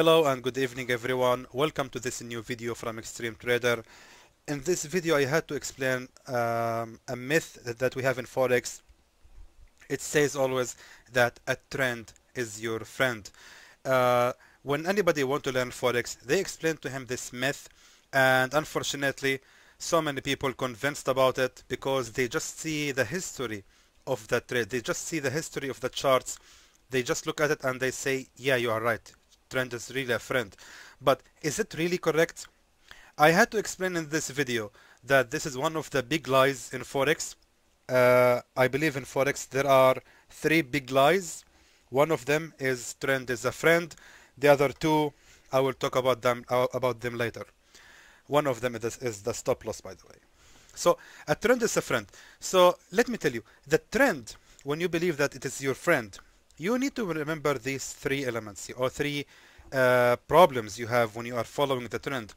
Hello and good evening everyone. Welcome to this new video from Xtreme Trader. In this video I had to explain um, a myth that we have in Forex. It says always that a trend is your friend. Uh, when anybody want to learn Forex, they explain to him this myth and unfortunately so many people convinced about it because they just see the history of the trade. They just see the history of the charts. They just look at it and they say, yeah, you are right. Trend is really a friend. But is it really correct? I had to explain in this video that this is one of the big lies in Forex. Uh, I believe in Forex there are three big lies. One of them is trend is a friend. The other two, I will talk about them uh, about them later. One of them is, is the stop loss, by the way. So a trend is a friend. So let me tell you, the trend, when you believe that it is your friend, you need to remember these three elements or three uh, problems you have when you are following the trend.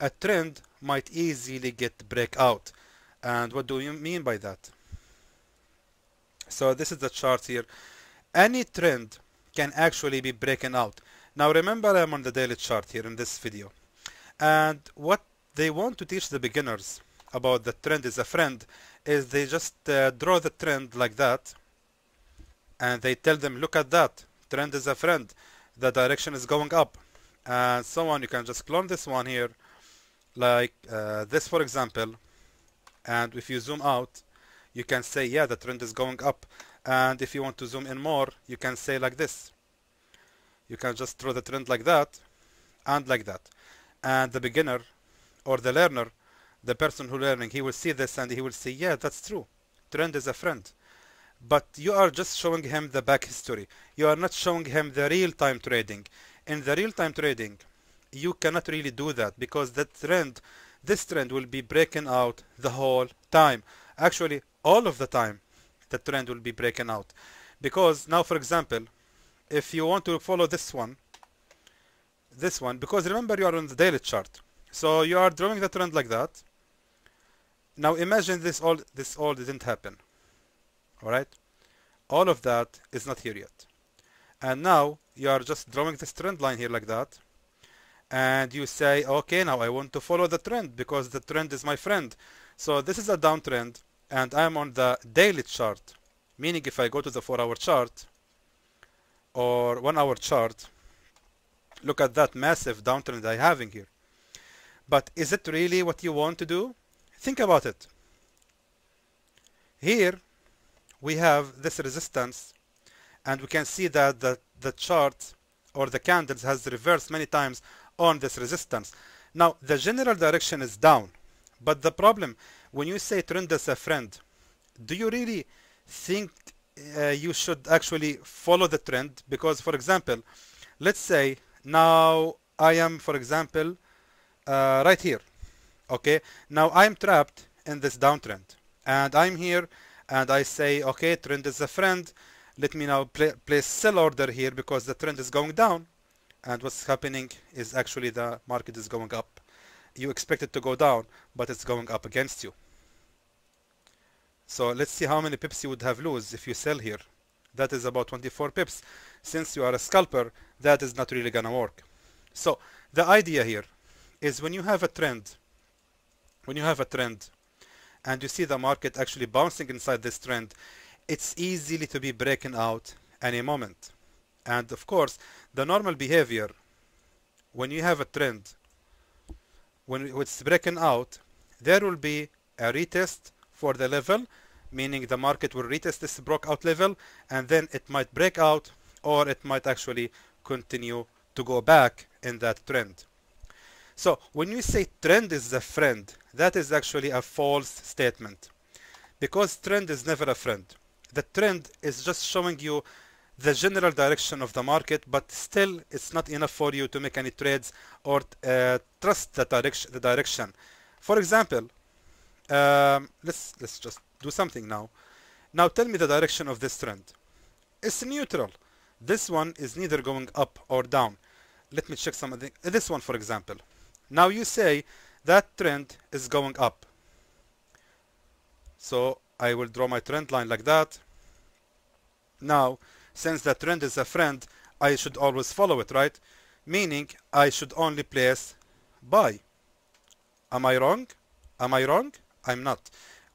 A trend might easily get break out. And what do you mean by that? So this is the chart here. Any trend can actually be breaking out. Now remember I'm on the daily chart here in this video. And what they want to teach the beginners about the trend is a friend is they just uh, draw the trend like that and they tell them look at that trend is a friend the direction is going up. And so on. You can just clone this one here like uh, this for example. And if you zoom out you can say yeah the trend is going up. And if you want to zoom in more you can say like this. You can just draw the trend like that and like that. And the beginner or the learner the person who learning he will see this and he will say yeah that's true. Trend is a friend but you are just showing him the back history. You are not showing him the real-time trading. In the real-time trading you cannot really do that because that trend this trend will be breaking out the whole time. Actually all of the time the trend will be breaking out. Because now for example if you want to follow this one this one because remember you are on the daily chart. So you are drawing the trend like that. Now imagine this all this all didn't happen alright? All of that is not here yet. And now you are just drawing this trend line here like that. And you say okay now I want to follow the trend because the trend is my friend. So this is a downtrend and I'm on the daily chart. Meaning if I go to the 4 hour chart or 1 hour chart look at that massive downtrend I having here. But is it really what you want to do? Think about it. Here we have this resistance and we can see that the, the chart or the candles has reversed many times on this resistance. Now the general direction is down but the problem when you say trend as a friend do you really think uh, you should actually follow the trend? Because for example let's say now I am for example uh, right here okay? Now I'm trapped in this downtrend and I'm here and I say okay trend is a friend. Let me now play, place sell order here because the trend is going down. And what's happening is actually the market is going up. You expect it to go down but it's going up against you. So let's see how many pips you would have lose if you sell here. That is about 24 pips. Since you are a scalper that is not really gonna work. So the idea here is when you have a trend when you have a trend and you see the market actually bouncing inside this trend it's easily to be breaking out any moment. And of course the normal behavior when you have a trend when it's breaking out there will be a retest for the level meaning the market will retest this broke out level and then it might break out or it might actually continue to go back in that trend. So when you say trend is the friend that is actually a false statement. Because trend is never a friend. The trend is just showing you the general direction of the market but still it's not enough for you to make any trades or uh, trust the direction the direction. For example um, let's let's just do something now. Now tell me the direction of this trend. It's neutral. This one is neither going up or down. Let me check something this one for example. Now you say that trend is going up so I will draw my trend line like that now since the trend is a friend I should always follow it right meaning I should only place buy. Am I wrong? Am I wrong? I'm not.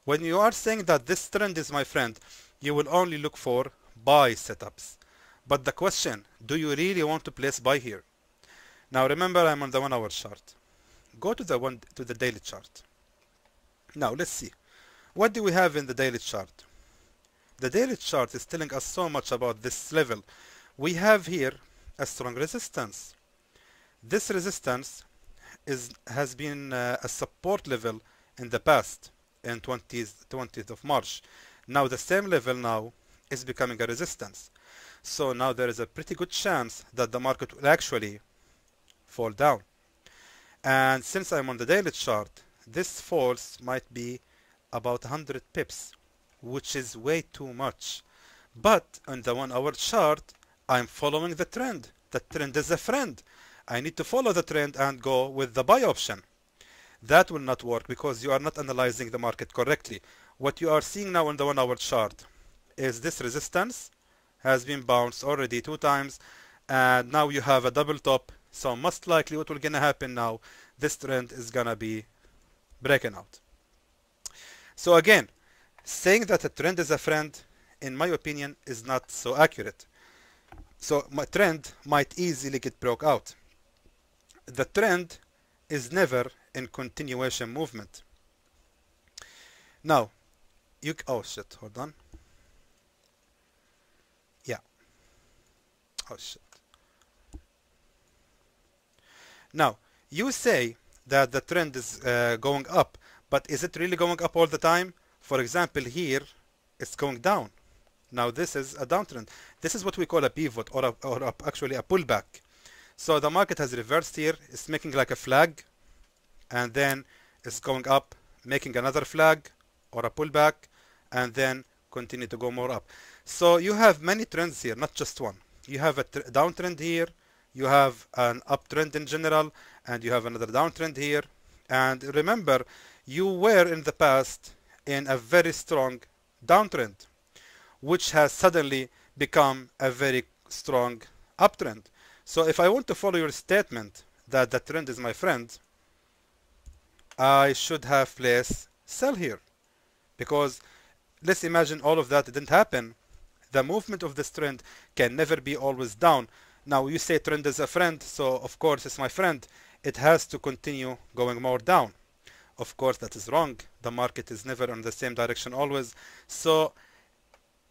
When you are saying that this trend is my friend, you will only look for buy setups. But the question, do you really want to place buy here? Now remember I'm on the one hour chart. Go to the one to the daily chart. Now let's see. What do we have in the daily chart? The daily chart is telling us so much about this level. We have here a strong resistance. This resistance is has been uh, a support level in the past in 20th, 20th of March. Now the same level now is becoming a resistance. So now there is a pretty good chance that the market will actually fall down. And since I'm on the daily chart, this falls might be about 100 pips, which is way too much. But on the one hour chart, I'm following the trend. The trend is a friend. I need to follow the trend and go with the buy option. That will not work because you are not analyzing the market correctly. What you are seeing now on the one hour chart is this resistance has been bounced already two times and now you have a double top so most likely what will gonna happen now this trend is gonna be breaking out so again saying that a trend is a friend in my opinion is not so accurate so my trend might easily get broke out the trend is never in continuation movement. Now, you, oh shit, hold on. Yeah. Oh shit. Now, you say that the trend is uh, going up, but is it really going up all the time? For example, here, it's going down. Now this is a downtrend. This is what we call a pivot or, a, or a, actually a pullback. So the market has reversed here. It's making like a flag and then it's going up, making another flag or a pullback and then continue to go more up. So you have many trends here, not just one. You have a downtrend here, you have an uptrend in general, and you have another downtrend here. And remember, you were in the past in a very strong downtrend, which has suddenly become a very strong uptrend. So if I want to follow your statement that the trend is my friend, I should have placed sell here. Because let's imagine all of that didn't happen. The movement of this trend can never be always down. Now you say trend is a friend, so of course it's my friend. It has to continue going more down. Of course that is wrong. The market is never in the same direction always. So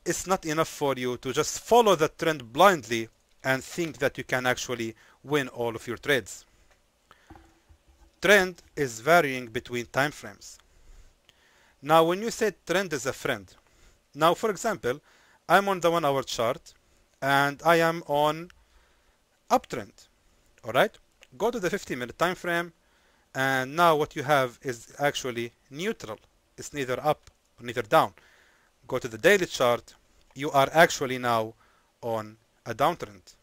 it's not enough for you to just follow the trend blindly and think that you can actually win all of your trades. Trend is varying between time frames. Now when you say trend is a friend, now for example, I'm on the one hour chart and I am on uptrend. Alright? Go to the 50 minute time frame and now what you have is actually neutral. It's neither up or neither down. Go to the daily chart, you are actually now on a downtrend.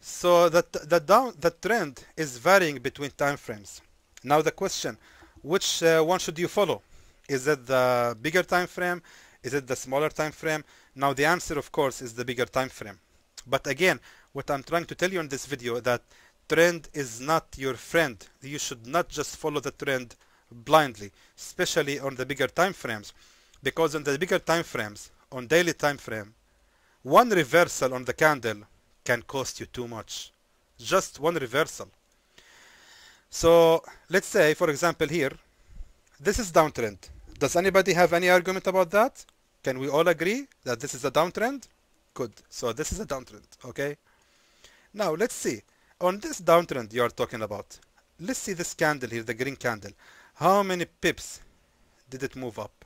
So that the down the trend is varying between time frames. Now the question, which uh, one should you follow? Is it the bigger time frame? Is it the smaller time frame? Now the answer of course is the bigger time frame. But again, what I'm trying to tell you in this video that trend is not your friend. You should not just follow the trend blindly, especially on the bigger time frames. Because on the bigger time frames, on daily time frame, one reversal on the candle can cost you too much. Just one reversal. So let's say, for example, here, this is downtrend. Does anybody have any argument about that? Can we all agree that this is a downtrend? Good. So this is a downtrend, okay? Now let's see. On this downtrend you are talking about, let's see this candle here, the green candle. How many pips did it move up?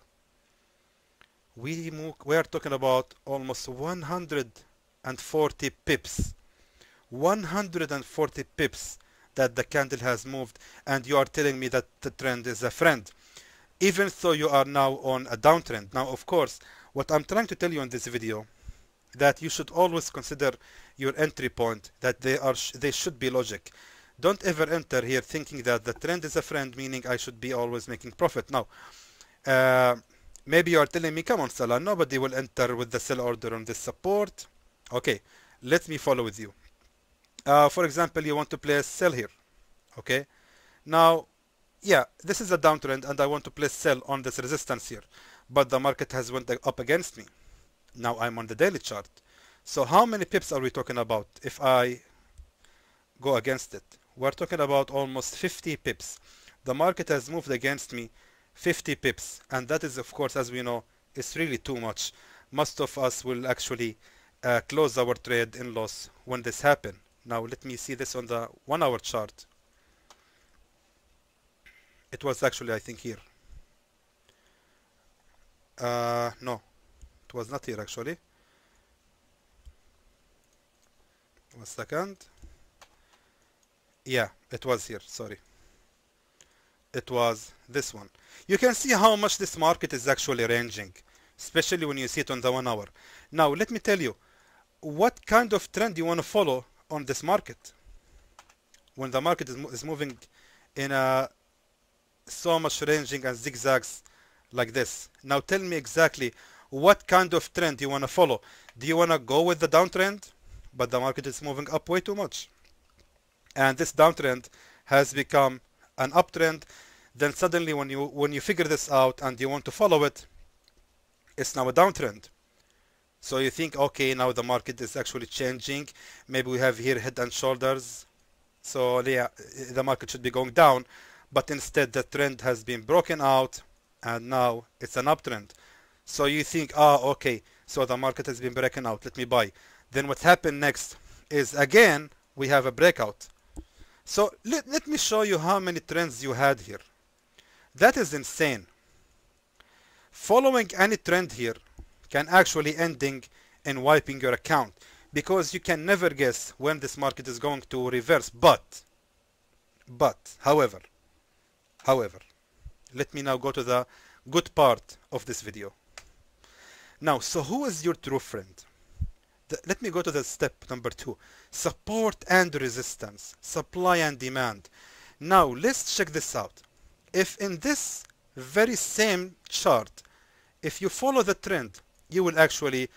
We move, we are talking about almost 140 pips 140 pips that the candle has moved and you are telling me that the trend is a friend even though you are now on a downtrend now of course what I'm trying to tell you in this video that you should always consider your entry point that they are sh they should be logic. Don't ever enter here thinking that the trend is a friend meaning I should be always making profit. Now uh, maybe you are telling me come on Salah nobody will enter with the sell order on this support. Okay, let me follow with you. uh, for example you want to place sell here. Okay now yeah this is a downtrend and I want to place sell on this resistance here but the market has went up against me now I'm on the daily chart. So how many pips are we talking about if I go against it? We're talking about almost 50 pips. The market has moved against me 50 pips and that is of course as we know it's really too much. Most of us will actually uh, close our trade in loss when this happen. Now let me see this on the one hour chart. It was actually I think here. Uh, no it was not here actually. One second. Yeah it was here sorry. It was this one. You can see how much this market is actually ranging especially when you see it on the one hour. Now let me tell you what kind of trend you want to follow on this market? When the market is, is moving in a so much ranging and zigzags like this. Now tell me exactly what kind of trend you want to follow? Do you want to go with the downtrend but the market is moving up way too much? And this downtrend has become an uptrend. Then suddenly when you when you figure this out and you want to follow it it's now a downtrend. So you think okay now the market is actually changing. Maybe we have here head and shoulders. So yeah the market should be going down. But instead the trend has been broken out and now it's an uptrend so you think ah okay so the market has been breaking out let me buy. Then what happened next is again we have a breakout. So let, let me show you how many trends you had here. That is insane. Following any trend here can actually ending in wiping your account because you can never guess when this market is going to reverse but but however however let me now go to the good part of this video now so who is your true friend? The, let me go to the step number two. Support and resistance. Supply and demand. Now let's check this out. If in this very same chart if you follow the trend you will actually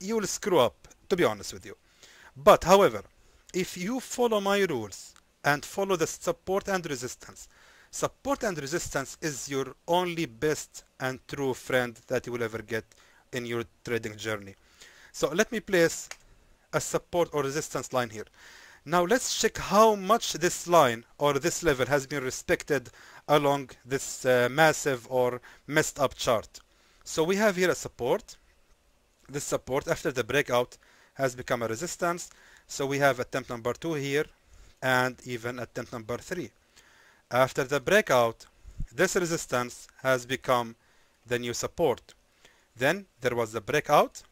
you will screw up to be honest with you. But however if you follow my rules and follow the support and resistance support and resistance is your only best and true friend that you will ever get in your trading journey so let me place a support or resistance line here now let's check how much this line or this level has been respected along this uh, massive or messed up chart so we have here a support. This support after the breakout has become a resistance. So we have attempt number two here and even attempt number three. After the breakout, this resistance has become the new support. Then there was the breakout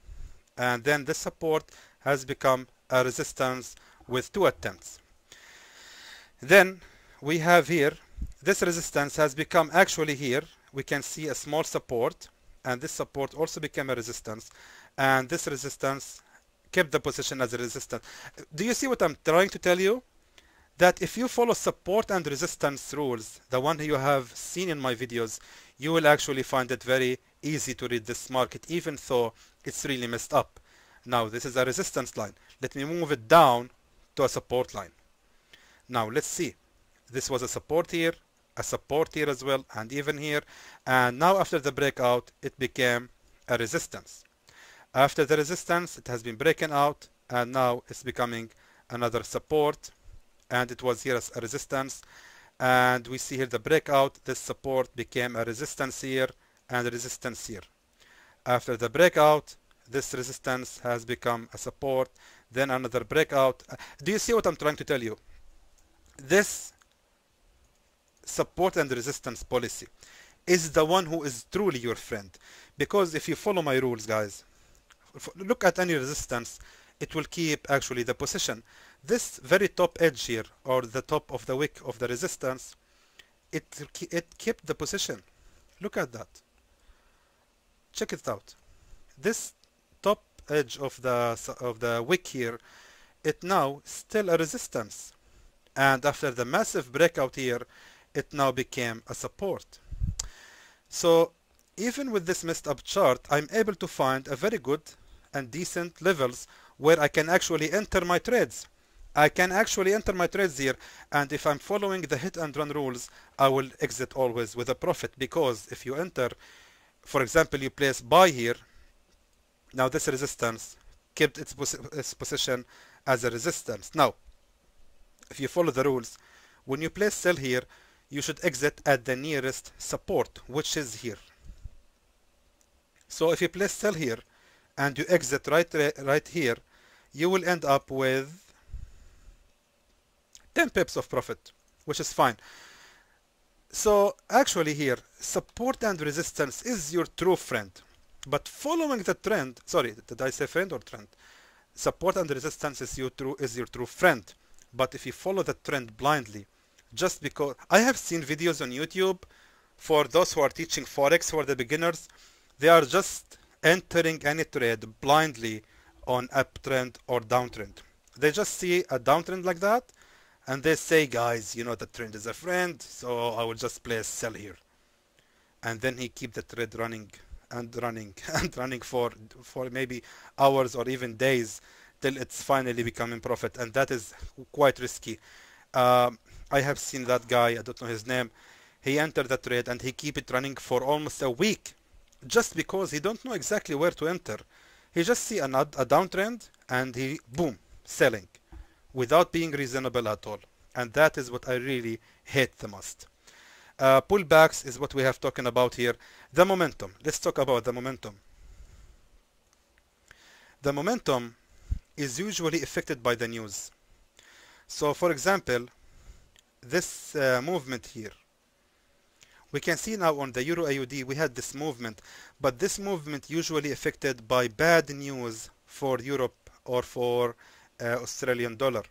and then this support has become a resistance with two attempts. Then we have here, this resistance has become actually here, we can see a small support and this support also became a resistance and this resistance kept the position as a resistance do you see what I'm trying to tell you that if you follow support and resistance rules the one you have seen in my videos you will actually find it very easy to read this market even though it's really messed up. Now this is a resistance line. Let me move it down to a support line. Now let's see. This was a support here a support here as well and even here. And now after the breakout it became a resistance. After the resistance it has been breaking out and now it's becoming another support and it was here as a resistance. And we see here the breakout. This support became a resistance here and a resistance here. After the breakout this resistance has become a support then another breakout. Uh, do you see what I'm trying to tell you? This support and resistance policy is the one who is truly your friend. Because if you follow my rules guys look at any resistance it will keep actually the position this very top edge here or the top of the wick of the resistance it it kept the position look at that check it out this top edge of the of the wick here it now still a resistance and after the massive breakout here it now became a support. So even with this messed up chart, I'm able to find a very good and decent levels where I can actually enter my trades. I can actually enter my trades here and if I'm following the hit and run rules I will exit always with a profit because if you enter for example you place buy here now this resistance kept its, pos its position as a resistance. Now if you follow the rules when you place sell here you should exit at the nearest support which is here. So if you place sell here and you exit right right here you will end up with 10 pips of profit which is fine. So actually here support and resistance is your true friend. But following the trend sorry did I say friend or trend? Support and resistance is your true is your true friend. But if you follow the trend blindly just because I have seen videos on YouTube for those who are teaching forex for the beginners. They are just entering any trade blindly on uptrend or downtrend. They just see a downtrend like that and they say guys you know the trend is a friend so I will just place sell here. And then he keep the trade running and running and running for for maybe hours or even days till it's finally becoming profit. And that is quite risky. Um, I have seen that guy I don't know his name. He entered the trade and he keep it running for almost a week just because he don't know exactly where to enter. He just see an, a downtrend and he boom selling without being reasonable at all. And that is what I really hate the most. Uh, pullbacks is what we have talking about here. The momentum. Let's talk about the momentum. The momentum is usually affected by the news. So for example, this uh, movement here, we can see now on the Euro AUD we had this movement, but this movement usually affected by bad news for Europe or for Australian dollar.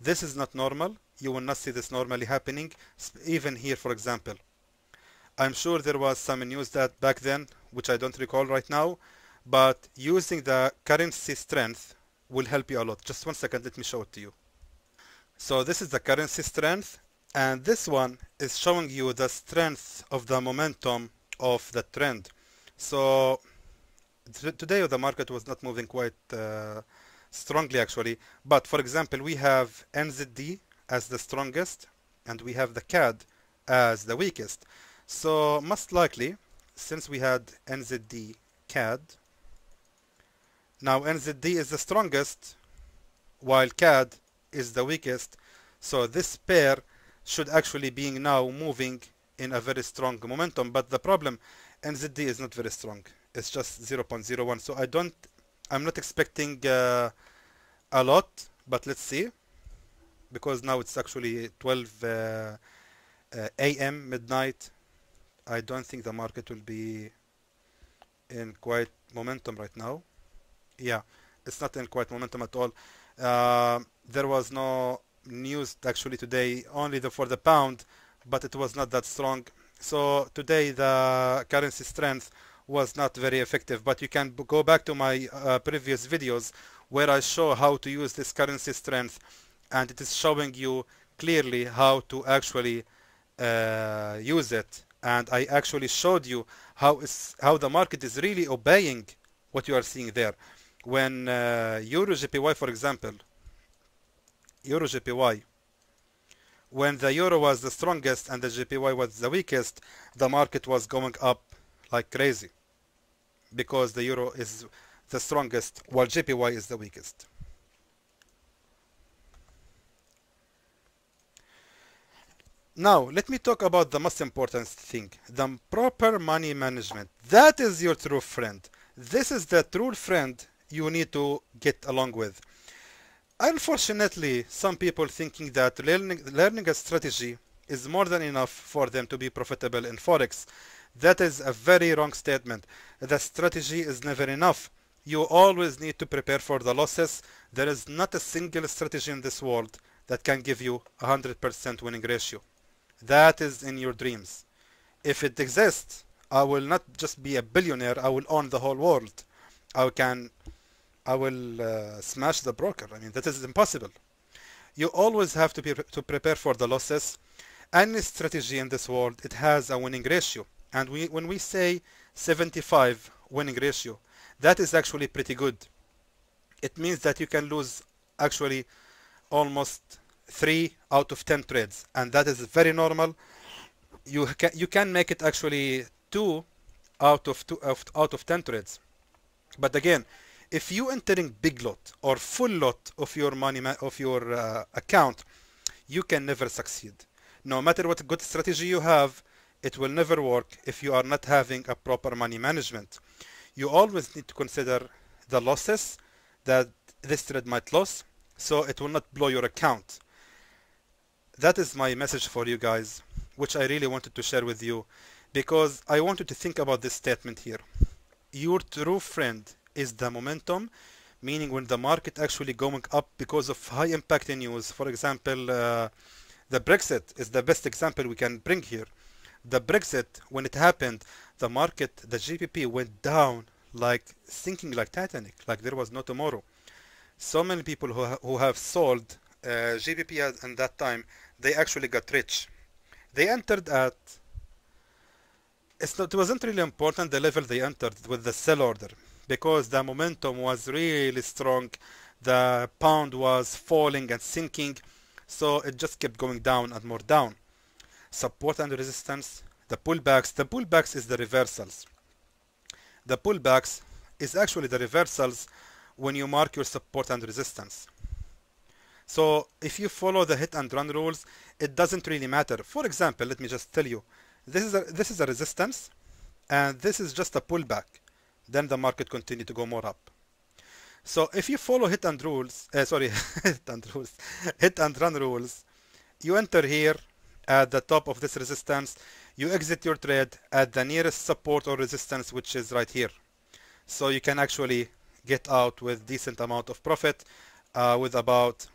This is not normal. You will not see this normally happening, even here, for example. I'm sure there was some news that back then, which I don't recall right now, but using the currency strength will help you a lot. Just one second, let me show it to you. So this is the currency strength, and this one is showing you the strength of the momentum of the trend. So today the market was not moving quite uh, strongly actually. But for example we have NZD as the strongest and we have the CAD as the weakest. So most likely since we had NZD CAD now NZD is the strongest while CAD is the weakest. So this pair should actually be now moving in a very strong momentum. But the problem NZD is not very strong. It's just 0.01 so I don't I'm not expecting uh, a lot but let's see. Because now it's actually 12 uh, uh, a.m. midnight. I don't think the market will be in quite momentum right now. Yeah it's not in quite momentum at all. Uh, there was no news actually today only the, for the pound but it was not that strong. So today the currency strength was not very effective but you can go back to my uh, previous videos where I show how to use this currency strength and it is showing you clearly how to actually uh, use it. And I actually showed you how is how the market is really obeying what you are seeing there. When uh, Euro JPY for example Euro JPY when the Euro was the strongest and the JPY was the weakest the market was going up like crazy because the Euro is the strongest while JPY is the weakest. Now, let me talk about the most important thing, the proper money management. That is your true friend. This is the true friend you need to get along with. Unfortunately, some people thinking that learning, learning a strategy is more than enough for them to be profitable in Forex. That is a very wrong statement. The strategy is never enough you always need to prepare for the losses. There is not a single strategy in this world that can give you a 100% winning ratio. That is in your dreams. If it exists, I will not just be a billionaire, I will own the whole world. I can, I will uh, smash the broker. I mean, that is impossible. You always have to be to prepare for the losses. Any strategy in this world, it has a winning ratio. And we, when we say 75 winning ratio, that is actually pretty good. It means that you can lose actually almost 3 out of 10 trades and that is very normal. You can you can make it actually 2 out of 2 of, out of 10 trades. But again if you entering big lot or full lot of your money of your uh, account you can never succeed. No matter what good strategy you have it will never work if you are not having a proper money management. You always need to consider the losses that this trade might lose so it will not blow your account. That is my message for you guys which I really wanted to share with you because I wanted to think about this statement here. Your true friend is the momentum meaning when the market actually going up because of high impact in news. For example uh, the Brexit is the best example we can bring here the Brexit when it happened the market the GBP went down like sinking like Titanic like there was no tomorrow. So many people who, ha who have sold uh, GBP at that time they actually got rich. They entered at not, it wasn't really important the level they entered with the sell order because the momentum was really strong the pound was falling and sinking so it just kept going down and more down support and resistance the pullbacks the pullbacks is the reversals. The pullbacks is actually the reversals when you mark your support and resistance. So if you follow the hit and run rules it doesn't really matter. For example let me just tell you this is a this is a resistance and this is just a pullback. Then the market continue to go more up. So if you follow hit and rules uh, sorry hit and rules hit and run rules you enter here at the top of this resistance you exit your trade at the nearest support or resistance which is right here. So you can actually get out with decent amount of profit uh, with about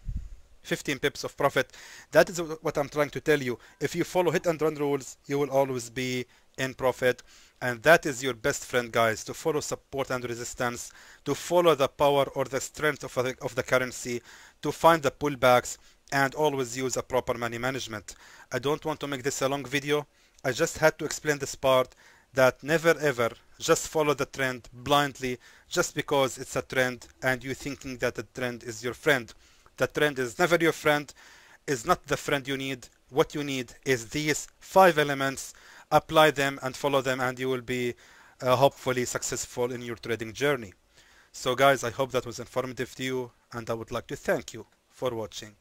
15 pips of profit. That is what I'm trying to tell you. If you follow hit and run rules you will always be in profit. And that is your best friend guys to follow support and resistance to follow the power or the strength of the, of the currency to find the pullbacks and always use a proper money management. I don't want to make this a long video. I just had to explain this part that never ever just follow the trend blindly just because it's a trend and you thinking that the trend is your friend. The trend is never your friend is not the friend you need. What you need is these five elements. Apply them and follow them and you will be uh, hopefully successful in your trading journey. So guys I hope that was informative to you and I would like to thank you for watching